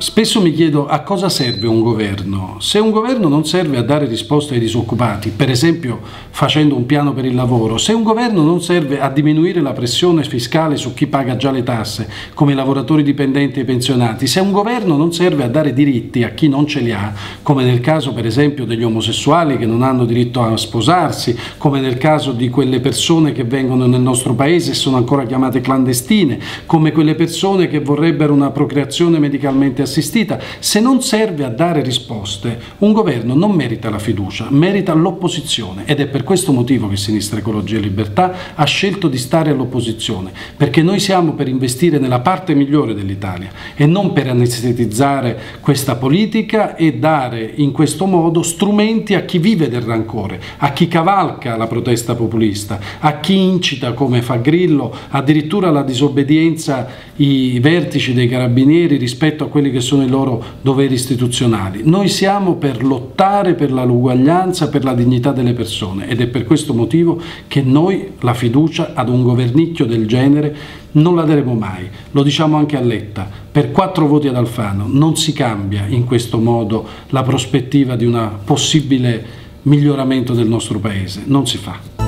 spesso mi chiedo a cosa serve un governo. Se un governo non serve a dare risposte ai disoccupati, per esempio facendo un piano per il lavoro, se un governo non serve a diminuire la pressione fiscale su chi paga già le tasse, come i lavoratori dipendenti e i pensionati, se un governo non serve a dare diritti a chi non ce li ha, come nel caso per esempio degli omosessuali che non hanno diritto a sposarsi, come nel caso di quelle persone che vengono nel nostro paese e sono ancora chiamate clandestine, come quelle persone che vorrebbero una procreazione medicalmente assistita, se non serve a dare risposte, un governo non merita la fiducia, merita l'opposizione. Ed è per questo motivo che Sinistra Ecologia e Libertà ha scelto di stare all'opposizione, perché noi siamo per investire nella parte migliore dell'Italia e non per anestetizzare questa politica e dare in questo modo strumenti a chi vive del rancore, a chi cavalca la protesta populista, a chi incita come fa Grillo addirittura la disobbedienza i vertici dei carabinieri rispetto a quelli che sono i loro doveri istituzionali. Noi siamo per lottare per l'uguaglianza, per la dignità delle persone ed è per questo motivo che noi la fiducia ad un governicchio del genere non la daremo mai, lo diciamo anche a Letta, per quattro voti ad Alfano non si cambia in questo modo la prospettiva di un possibile miglioramento del nostro Paese, non si fa.